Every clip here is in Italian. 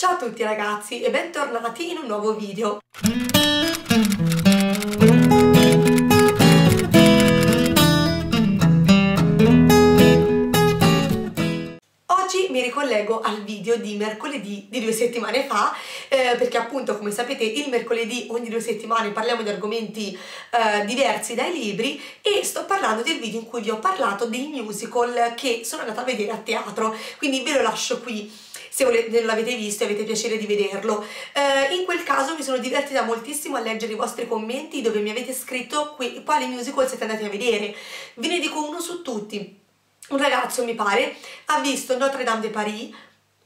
Ciao a tutti ragazzi e bentornati in un nuovo video. Oggi mi ricollego al video di mercoledì di due settimane fa eh, perché appunto come sapete il mercoledì ogni due settimane parliamo di argomenti eh, diversi dai libri e sto parlando del video in cui vi ho parlato dei musical che sono andata a vedere a teatro quindi ve lo lascio qui se volete, l'avete visto e avete piacere di vederlo. Eh, in quel caso mi sono divertita moltissimo a leggere i vostri commenti dove mi avete scritto qui, quali musical siete andati a vedere. Ve ne dico uno su tutti. Un ragazzo, mi pare, ha visto Notre Dame de Paris,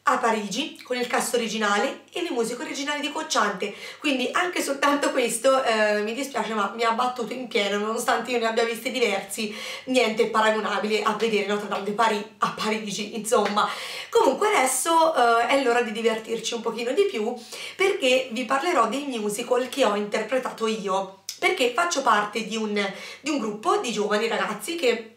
a Parigi con il cast originale e le musiche originali di Cocciante. Quindi anche soltanto questo eh, mi dispiace ma mi ha battuto in pieno nonostante io ne abbia visti diversi niente paragonabile a vedere Notre Dame de Paris a Parigi insomma. Comunque adesso eh, è l'ora di divertirci un pochino di più perché vi parlerò dei musical che ho interpretato io. Perché faccio parte di un, di un gruppo di giovani ragazzi che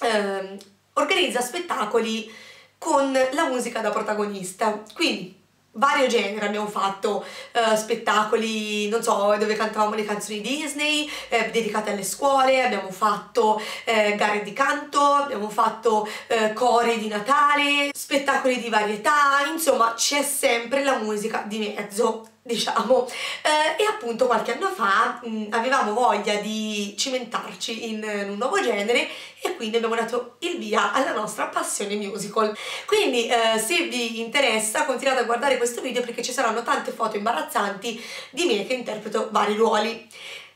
eh, organizza spettacoli con la musica da protagonista. Quindi vario genere abbiamo fatto uh, spettacoli non so dove cantavamo le canzoni Disney eh, dedicate alle scuole abbiamo fatto eh, gare di canto abbiamo fatto eh, cori di Natale spettacoli di varietà insomma c'è sempre la musica di mezzo diciamo. Eh, e appunto qualche anno fa mh, avevamo voglia di cimentarci in, in, un nuovo genere e quindi abbiamo dato il via alla nostra passione musical. Quindi eh, se vi interessa continuate a guardare questo video perché ci saranno tante foto imbarazzanti di me che interpreto vari ruoli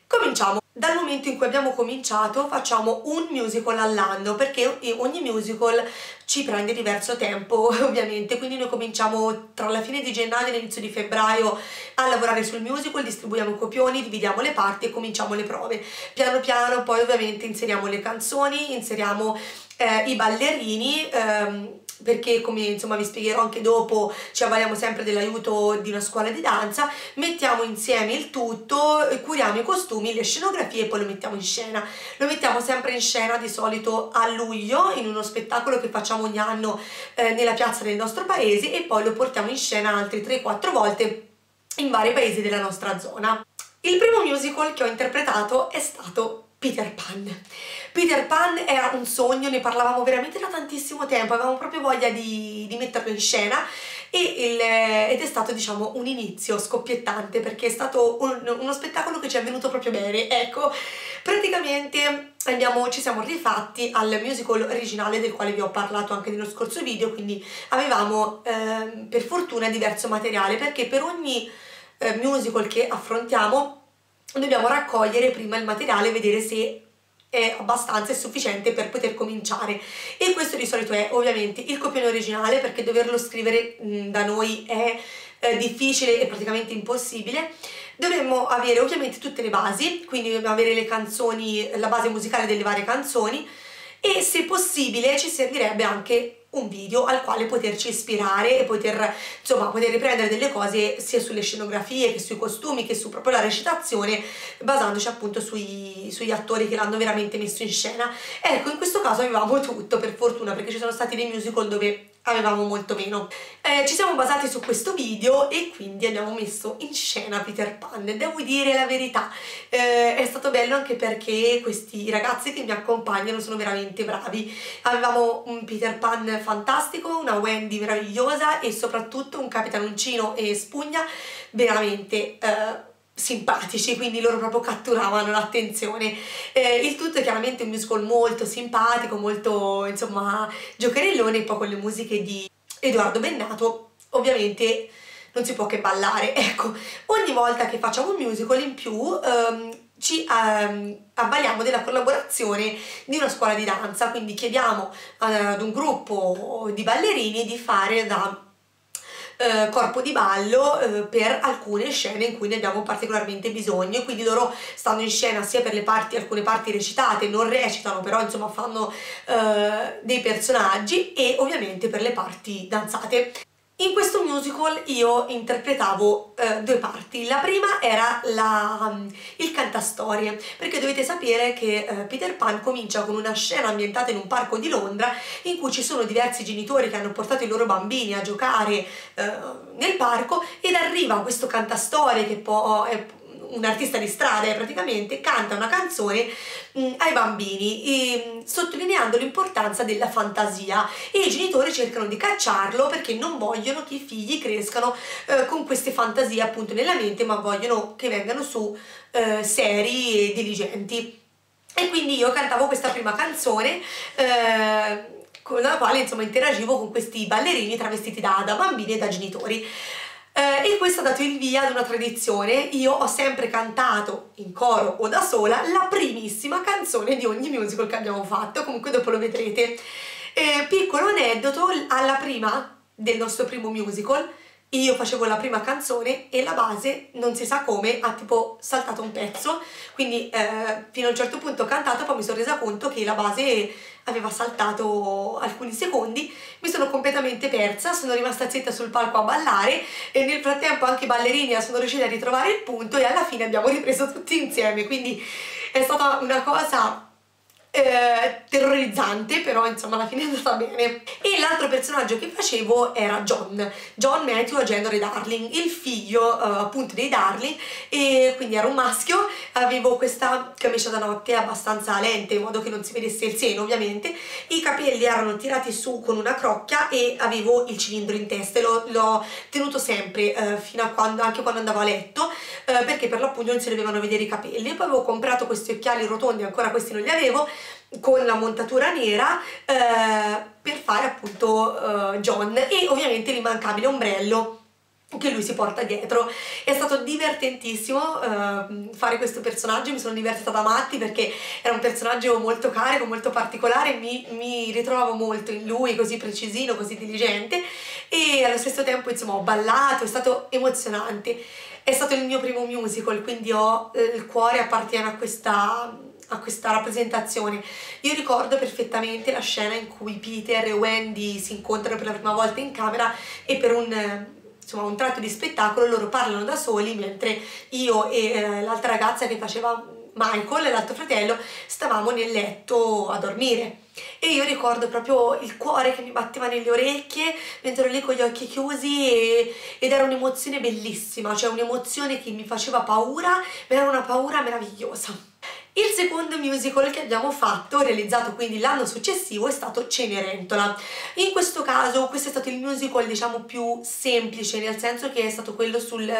cominciamo. Dal momento in cui abbiamo cominciato facciamo un musical all'anno perché ogni musical ci prende diverso tempo ovviamente. Quindi noi cominciamo tra la fine di gennaio e l'inizio di febbraio a lavorare sul musical distribuiamo copioni, dividiamo le parti e cominciamo le prove. Piano piano poi ovviamente inseriamo le canzoni inseriamo eh, i ballerini ehm, perché come insomma vi spiegherò anche dopo ci avvaliamo sempre dell'aiuto di una scuola di danza mettiamo insieme il tutto curiamo i costumi, le scenografie e poi lo mettiamo in scena. Lo mettiamo sempre in scena di solito a luglio in uno spettacolo che facciamo ogni anno eh, nella piazza del nostro paese e poi lo portiamo in scena altri 3-4 volte in vari paesi della nostra zona. Il primo musical che ho interpretato è stato Peter Pan. Peter Pan era un sogno, ne parlavamo veramente da tantissimo tempo, avevamo proprio voglia di, di metterlo in scena e il, ed è stato diciamo un inizio scoppiettante perché è stato un, uno spettacolo che ci è venuto proprio bene, ecco, praticamente abbiamo, ci siamo rifatti al musical originale del quale vi ho parlato anche nello scorso video, quindi avevamo eh, per fortuna diverso materiale perché per ogni eh, musical che affrontiamo dobbiamo raccogliere prima il materiale e vedere se è abbastanza e sufficiente per poter cominciare. E questo di solito è ovviamente il copione originale perché doverlo scrivere mh, da noi è eh, difficile e praticamente impossibile. Dovremmo avere ovviamente tutte le basi quindi dobbiamo avere le canzoni la base musicale delle varie canzoni. E se possibile ci servirebbe anche un video al quale poterci ispirare e poter, insomma, poter riprendere delle cose sia sulle scenografie che sui costumi che su proprio la recitazione basandoci appunto sui, sugli attori che l'hanno veramente messo in scena. Ecco, in questo caso avevamo tutto per fortuna perché ci sono stati dei musical dove avevamo molto meno. Eh, ci siamo basati su questo video e quindi abbiamo messo in scena Peter Pan. Devo dire la verità, eh, è stato bello anche perché questi ragazzi che mi accompagnano sono veramente bravi. Avevamo un Peter Pan fantastico, una Wendy meravigliosa e soprattutto un Capitanoncino e Spugna veramente... Eh, simpatici, quindi loro proprio catturavano l'attenzione. Eh, il tutto è chiaramente un musical molto simpatico, molto insomma giocherellone, poi con le musiche di Edoardo Bennato, ovviamente non si può che ballare. Ecco, ogni volta che facciamo un musical in più um, ci um, avvaliamo della collaborazione di una scuola di danza, quindi chiediamo uh, ad un gruppo di ballerini di fare da eh, corpo di ballo eh, per alcune scene in cui ne abbiamo particolarmente bisogno quindi loro stanno in scena sia per le parti, alcune parti recitate, non recitano però insomma fanno eh, dei personaggi e ovviamente per le parti danzate In questo musical io interpretavo eh, due parti. La prima era la, um, il cantastorie, perché dovete sapere che eh, Peter Pan comincia con una scena ambientata in un parco di Londra in cui ci sono diversi genitori che hanno portato i loro bambini a giocare eh, nel parco ed arriva questo cantastorie che poi è un artista di strada praticamente, canta una canzone mh, mm, ai bambini, e, sottolineando l'importanza della fantasia e i genitori cercano di cacciarlo perché non vogliono che i figli crescano eh, con queste fantasie appunto nella mente, ma vogliono che vengano su eh, seri e diligenti. E quindi io cantavo questa prima canzone eh, con la quale insomma interagivo con questi ballerini travestiti da, da bambini e da genitori. Eh, e questo ha dato il via ad una tradizione. Io ho sempre cantato in coro o da sola la primissima canzone di ogni musical che abbiamo fatto, comunque dopo lo vedrete. Eh, piccolo aneddoto, alla prima del nostro primo musical, io facevo la prima canzone e la base, non si sa come, ha tipo saltato un pezzo, quindi eh, fino a un certo punto ho cantato, poi mi sono resa conto che la base aveva saltato alcuni secondi, mi sono completamente persa, sono rimasta zitta sul palco a ballare e nel frattempo anche i ballerini sono riusciti a ritrovare il punto e alla fine abbiamo ripreso tutti insieme, quindi è stata una cosa eh, terrorizzante, però insomma alla fine è andata bene. E l'altro personaggio che facevo era John, John Matthew Agendore Darling, il figlio eh, appunto dei Darling, e quindi era un maschio, avevo questa camicia da notte abbastanza lente in modo che non si vedesse il seno ovviamente, i capelli erano tirati su con una crocchia e avevo il cilindro in testa e l'ho tenuto sempre eh, fino a quando, anche quando andavo a letto, eh, perché per l'appunto non si dovevano vedere i capelli. Poi avevo comprato questi occhiali rotondi, ancora questi non li avevo, con la montatura nera eh, per fare appunto eh, John e ovviamente l'immancabile ombrello che lui si porta dietro. È stato divertentissimo uh, fare questo personaggio, mi sono divertita da matti perché era un personaggio molto carico, molto particolare, mi, mi ritrovavo molto in lui, così precisino, così diligente e allo stesso tempo insomma ho ballato, è stato emozionante. È stato il mio primo musical, quindi ho eh, il cuore appartiene a questa a questa rappresentazione. Io ricordo perfettamente la scena in cui Peter e Wendy si incontrano per la prima volta in camera e per un insomma un tratto di spettacolo loro parlano da soli mentre io e eh, l'altra ragazza che faceva Michael, l'altro fratello, stavamo nel letto a dormire e io ricordo proprio il cuore che mi batteva nelle orecchie mentre ero lì con gli occhi chiusi e, ed era un'emozione bellissima, cioè un'emozione che mi faceva paura, ma era una paura meravigliosa. Il secondo musical che abbiamo fatto, realizzato quindi l'anno successivo, è stato Cenerentola. In questo caso questo è stato il musical diciamo più semplice, nel senso che è stato quello sul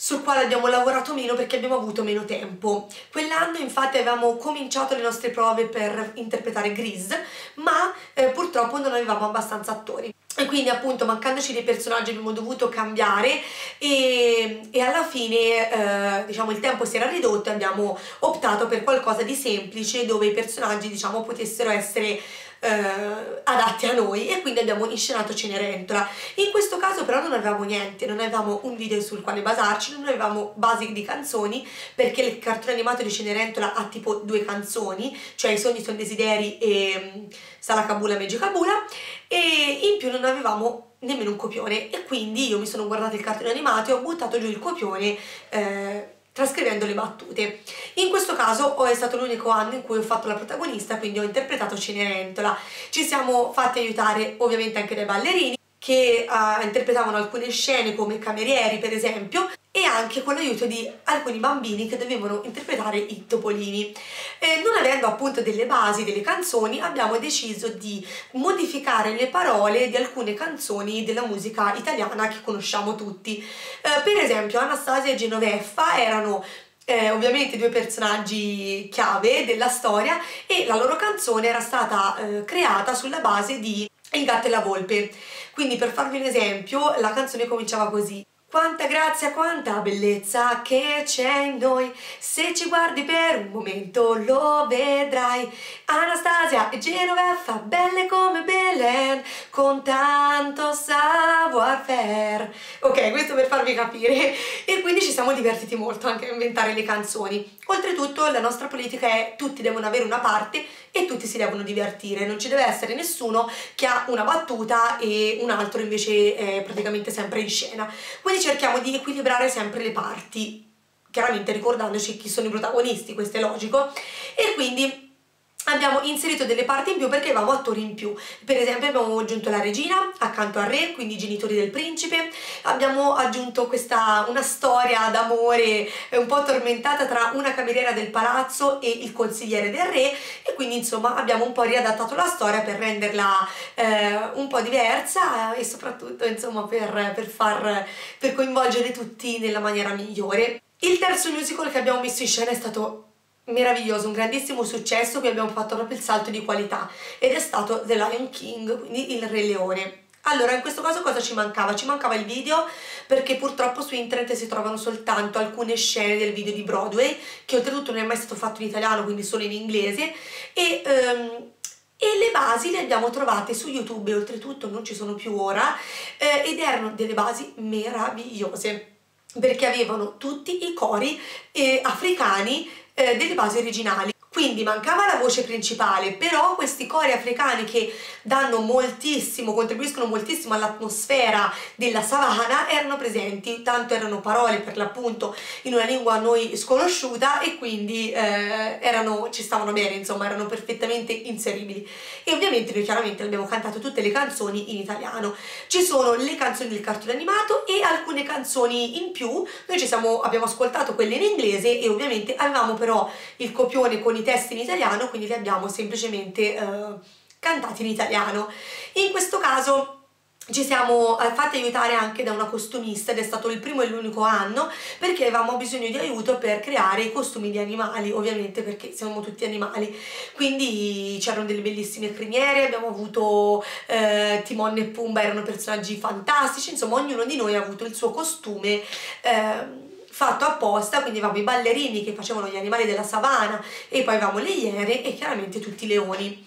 sul quale abbiamo lavorato meno perché abbiamo avuto meno tempo. Quell'anno infatti avevamo cominciato le nostre prove per interpretare Grease, ma eh, purtroppo non avevamo abbastanza attori e quindi appunto mancandoci dei personaggi abbiamo dovuto cambiare e, e alla fine eh, diciamo il tempo si era ridotto e abbiamo optato per qualcosa di semplice dove i personaggi diciamo potessero essere eh, adatti a noi e quindi abbiamo inscenato Cenerentola. In questo caso però non avevamo niente, non avevamo un video sul quale basarci, non avevamo basi di canzoni perché il cartone animato di Cenerentola ha tipo due canzoni, cioè I sogni sono desideri e um, Salacabula Megicabula e in più non avevamo nemmeno un copione e quindi io mi sono guardata il cartone animato e ho buttato giù il copione eh, trascrivendo le battute. In questo caso è stato l'unico anno in cui ho fatto la protagonista, quindi ho interpretato Cenerentola. Ci siamo fatti aiutare ovviamente anche dai ballerini che uh, interpretavano alcune scene come camerieri per esempio anche con l'aiuto di alcuni bambini che dovevano interpretare i topolini. E non avendo appunto delle basi, delle canzoni, abbiamo deciso di modificare le parole di alcune canzoni della musica italiana che conosciamo tutti. Eh, per esempio Anastasia e Genoveffa erano eh, ovviamente due personaggi chiave della storia e la loro canzone era stata eh, creata sulla base di Il gatto e la volpe. Quindi per farvi un esempio la canzone cominciava così Quanta grazia, quanta bellezza che c'è in noi, se ci guardi per un momento lo vedrai. Anastasia e Genoveffa, belle come Belen, con tanto savoir-faire. Ok, questo per farvi capire. E quindi ci siamo divertiti molto anche a inventare le canzoni. Oltretutto la nostra politica è tutti devono avere una parte e tutti si devono divertire, non ci deve essere nessuno che ha una battuta e un altro invece è praticamente sempre in scena. Quindi cerchiamo di equilibrare sempre le parti, chiaramente ricordandoci chi sono i protagonisti, questo è logico, e quindi abbiamo inserito delle parti in più perché avevamo attori in più. Per esempio abbiamo aggiunto la regina accanto al re quindi i genitori del principe. Abbiamo aggiunto questa una storia d'amore un po' tormentata tra una cameriera del palazzo e il consigliere del re. E quindi insomma abbiamo un po' riadattato la storia per renderla eh, un po' diversa e soprattutto insomma per, per far per coinvolgere tutti nella maniera migliore. Il terzo musical che abbiamo messo in scena è stato meraviglioso, un grandissimo successo, qui abbiamo fatto proprio il salto di qualità ed è stato The Lion King, quindi il Re Leone. Allora, in questo caso cosa ci mancava? Ci mancava il video perché purtroppo su internet si trovano soltanto alcune scene del video di Broadway, che oltretutto non è mai stato fatto in italiano, quindi solo in inglese, e... Um, e le basi le abbiamo trovate su YouTube oltretutto non ci sono più ora eh, ed erano delle basi meravigliose perché avevano tutti i cori eh, africani eh, delle basi originali. Quindi mancava la voce principale, però questi cori africani che danno moltissimo, contribuiscono moltissimo all'atmosfera della savana erano presenti, tanto erano parole per l'appunto in una lingua a noi sconosciuta e quindi eh, erano, ci stavano bene, insomma erano perfettamente inseribili. E ovviamente noi chiaramente abbiamo cantato tutte le canzoni in italiano. Ci sono le canzoni del cartone animato e alcune canzoni in più, noi siamo, abbiamo ascoltato quelle in inglese e ovviamente avevamo però il copione con i testi in italiano, quindi li abbiamo semplicemente eh, cantati in italiano. In questo caso ci siamo eh, fatti aiutare anche da una costumista ed è stato il primo e l'unico anno perché avevamo bisogno di aiuto per creare i costumi di animali, ovviamente perché siamo tutti animali. Quindi c'erano delle bellissime criniere, abbiamo avuto eh, Timon e Pumba, erano personaggi fantastici, insomma ognuno di noi ha avuto il suo costume. Eh, fatto apposta, quindi avevamo i ballerini che facevano gli animali della savana e poi avevamo le iene e chiaramente tutti i leoni.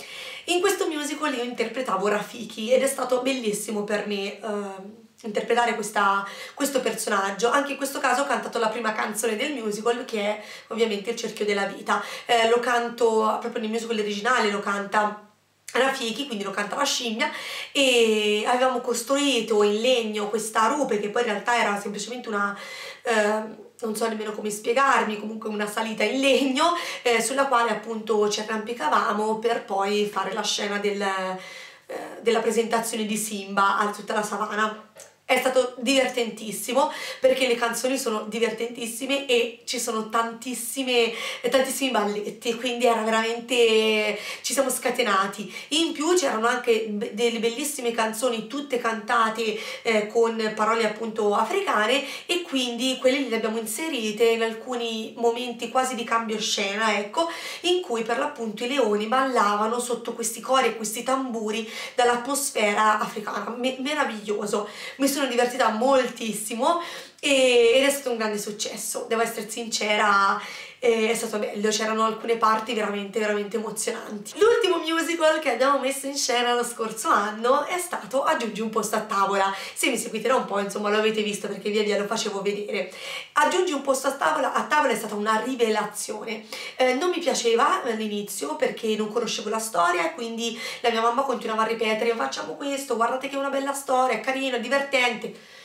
In questo musical io interpretavo Rafiki ed è stato bellissimo per me uh, interpretare questa, questo personaggio. Anche in questo caso ho cantato la prima canzone del musical che è ovviamente Il cerchio della vita. Eh, lo canto proprio nel musical originale, lo canta Rafiki, quindi lo canta la scimmia e avevamo costruito in legno questa rupe che poi in realtà era semplicemente una eh, non so nemmeno come spiegarmi, comunque una salita in legno eh, sulla quale appunto ci arrampicavamo per poi fare la scena del, eh, della presentazione di Simba a tutta la savana è stato divertentissimo perché le canzoni sono divertentissime e ci sono tantissime, tantissimi balletti quindi era veramente ci siamo scatenati. In più c'erano anche delle bellissime canzoni tutte cantate eh, con parole appunto africane e quindi quelle le abbiamo inserite in alcuni momenti quasi di cambio scena ecco in cui per l'appunto i leoni ballavano sotto questi cori e questi tamburi dall'atmosfera africana. Me meraviglioso. Mi sono sono divertita moltissimo ed è stato un grande successo, devo essere sincera, è stato bello, c'erano alcune parti veramente veramente emozionanti. L'ultimo musical che abbiamo messo in scena lo scorso anno è stato Aggiungi un posto a tavola, se mi seguite da un po' insomma lo avete visto perché via via lo facevo vedere. Aggiungi un posto a tavola, a tavola è stata una rivelazione, eh, non mi piaceva all'inizio perché non conoscevo la storia e quindi la mia mamma continuava a ripetere facciamo questo, guardate che è una bella storia, è carino, è divertente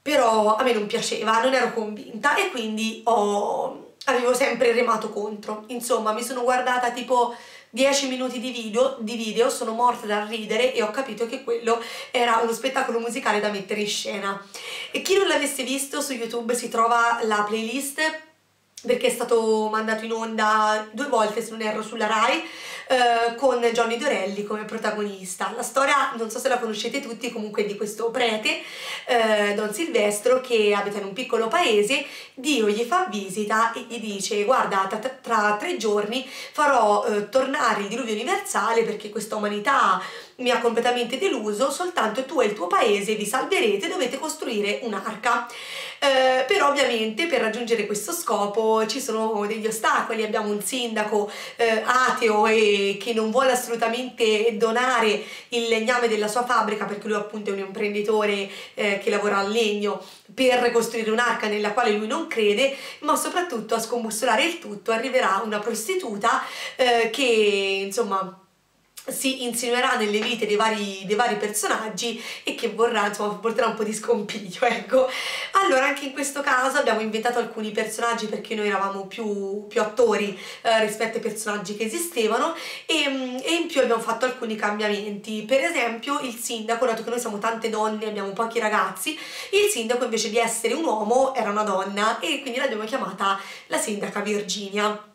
però a me non piaceva, non ero convinta e quindi ho, avevo sempre remato contro. Insomma, mi sono guardata tipo 10 minuti di video, di video, sono morta dal ridere e ho capito che quello era uno spettacolo musicale da mettere in scena. E chi non l'avesse visto su YouTube si trova la playlist perché è stato mandato in onda due volte se non erro sulla Rai eh, con Johnny Dorelli come protagonista. La storia, non so se la conoscete tutti, comunque di questo prete, eh, Don Silvestro, che abita in un piccolo paese, Dio gli fa visita e gli dice guarda tra, tra tre giorni farò eh, tornare il diluvio universale perché questa umanità mi ha completamente deluso, soltanto tu e il tuo paese vi salverete, dovete costruire un'arca. Eh, però ovviamente per raggiungere questo scopo ci sono degli ostacoli, abbiamo un sindaco eh, ateo e che non vuole assolutamente donare il legname della sua fabbrica perché lui appunto è un imprenditore eh, che lavora al legno per costruire un'arca nella quale lui non crede, ma soprattutto a scombussolare il tutto arriverà una prostituta eh, che insomma si insinuerà nelle vite dei vari, dei vari, personaggi e che vorrà, insomma, porterà un po' di scompiglio, ecco. Allora, anche in questo caso abbiamo inventato alcuni personaggi perché noi eravamo più, più attori eh, rispetto ai personaggi che esistevano e, e, in più abbiamo fatto alcuni cambiamenti. Per esempio, il sindaco, dato che noi siamo tante donne, abbiamo pochi ragazzi, il sindaco invece di essere un uomo era una donna e quindi l'abbiamo chiamata la sindaca Virginia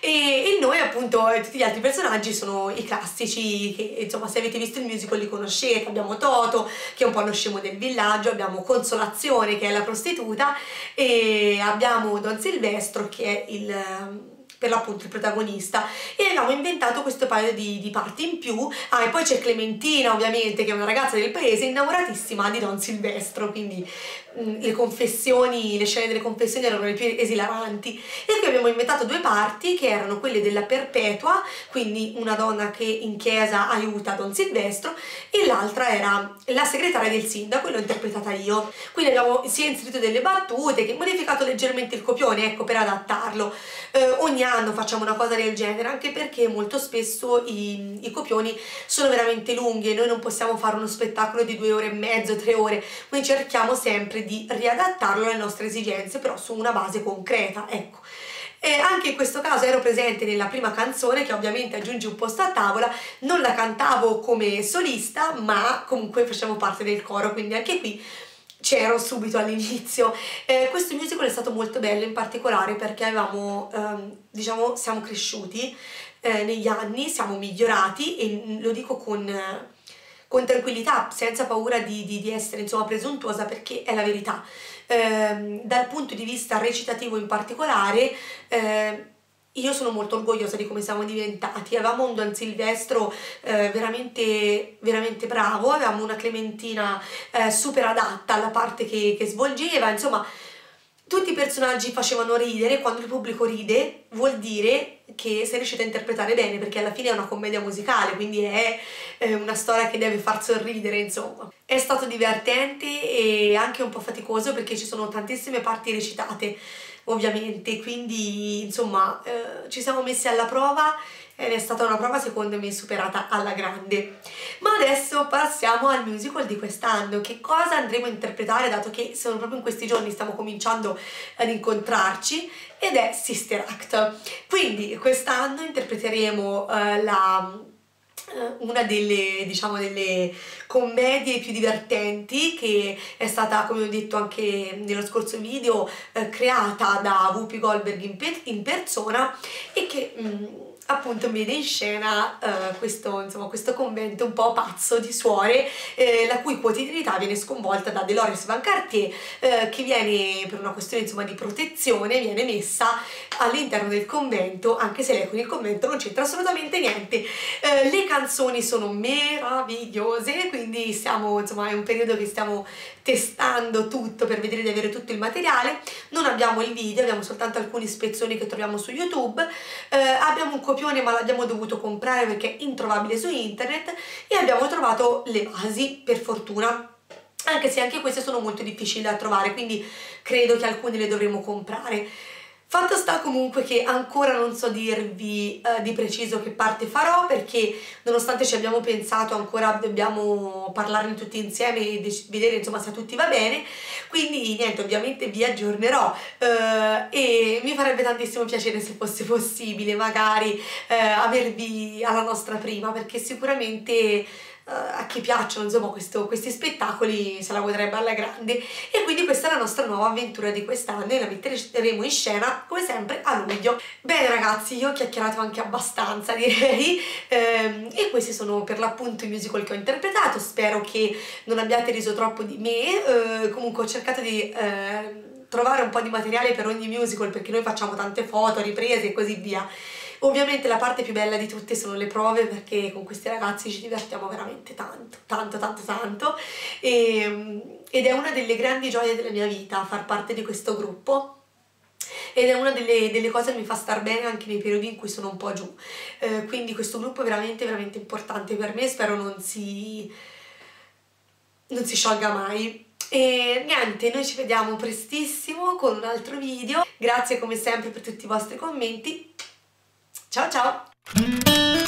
e, e noi appunto tutti gli altri personaggi sono i classici che insomma se avete visto il musical li conoscete, abbiamo Toto che è un po' lo scemo del villaggio, abbiamo Consolazione che è la prostituta e abbiamo Don Silvestro che è il per l'appunto il protagonista e abbiamo inventato questo paio di, di parti in più ah e poi c'è Clementina ovviamente che è una ragazza del paese innamoratissima di Don Silvestro quindi Mm, le confessioni, le scene delle confessioni erano le più esilaranti e qui abbiamo inventato due parti che erano quelle della perpetua, quindi una donna che in chiesa aiuta Don Silvestro e l'altra era la segretaria del sindaco e l'ho interpretata io. Quindi abbiamo sia inserito delle battute che modificato leggermente il copione, ecco, per adattarlo. Eh, ogni anno facciamo una cosa del genere, anche perché molto spesso i, i copioni sono veramente lunghi e noi non possiamo fare uno spettacolo di due ore e mezzo, tre ore, quindi cerchiamo sempre di riadattarlo alle nostre esigenze, però su una base concreta, ecco. E anche in questo caso ero presente nella prima canzone che ovviamente aggiunge un posto a tavola, non la cantavo come solista ma comunque facevo parte del coro, quindi anche qui c'ero subito all'inizio. Eh, questo musical è stato molto bello in particolare perché avevamo, ehm, diciamo, siamo cresciuti eh, negli anni, siamo migliorati e lo dico con con tranquillità, senza paura di, di, di essere insomma presuntuosa perché è la verità. Eh, dal punto di vista recitativo in particolare, eh, io sono molto orgogliosa di come siamo diventati. Avevamo un Don Silvestro eh, veramente, veramente bravo, avevamo una Clementina eh, super adatta alla parte che, che svolgeva, insomma tutti i personaggi facevano ridere, quando il pubblico ride vuol dire che sei riuscita a interpretare bene perché alla fine è una commedia musicale, quindi è eh, una storia che deve far sorridere, insomma. È stato divertente e anche un po' faticoso perché ci sono tantissime parti recitate, ovviamente, quindi insomma eh, ci siamo messi alla prova ed è stata una prova secondo me superata alla grande. Ma adesso passiamo al musical di quest'anno, che cosa andremo a interpretare dato che sono proprio in questi giorni stiamo cominciando ad incontrarci ed è Sister Act. Quindi quest'anno interpreteremo uh, la eh, una delle, diciamo, delle commedie più divertenti che è stata, come ho detto anche nello scorso video, eh, creata da Whoopi Goldberg in, per in persona e che mm, appunto vede in scena uh, questo, insomma, questo convento un po' pazzo di suore eh, la cui quotidianità viene sconvolta da Dolores Van Cartier eh, che viene per una questione insomma, di protezione viene messa all'interno del convento anche se lei con il convento non c'entra assolutamente niente. Eh, le canzoni sono meravigliose quindi siamo insomma è un periodo che stiamo testando tutto per vedere di avere tutto il materiale. Non abbiamo il video abbiamo soltanto alcuni spezzoni che troviamo su youtube. Eh, abbiamo un copione ma l'abbiamo dovuto comprare perché è introvabile su internet e abbiamo trovato le basi per fortuna. Anche se anche queste sono molto difficili da trovare quindi credo che alcune le dovremo comprare Fatto sta comunque che ancora non so dirvi uh, di preciso che parte farò perché nonostante ci abbiamo pensato ancora dobbiamo parlarne tutti insieme e vedere insomma se a tutti va bene. Quindi niente ovviamente vi aggiornerò. Uh, e mi farebbe tantissimo piacere se fosse possibile magari uh, avervi alla nostra prima perché sicuramente a chi piacciono insomma questo, questi spettacoli se la godrebbe alla grande. E quindi questa è la nostra nuova avventura di quest'anno e la metteremo in scena come sempre a luglio. Bene ragazzi io ho chiacchierato anche abbastanza direi. Ehm, e questi sono per l'appunto i musical che ho interpretato, spero che non abbiate riso troppo di me, eh, comunque ho cercato di... Eh, trovare un po' di materiale per ogni musical perché noi facciamo tante foto, riprese e così via Ovviamente la parte più bella di tutte sono le prove perché con questi ragazzi ci divertiamo veramente tanto, tanto, tanto, tanto e, ed è una delle grandi gioie della mia vita far parte di questo gruppo ed è una delle, delle, cose che mi fa star bene anche nei periodi in cui sono un po' giù. Eh, quindi questo gruppo è veramente, veramente importante per me, spero non si, non si sciolga mai. E niente, noi ci vediamo prestissimo con un altro video. Grazie come sempre per tutti i vostri commenti. Ciao ciao!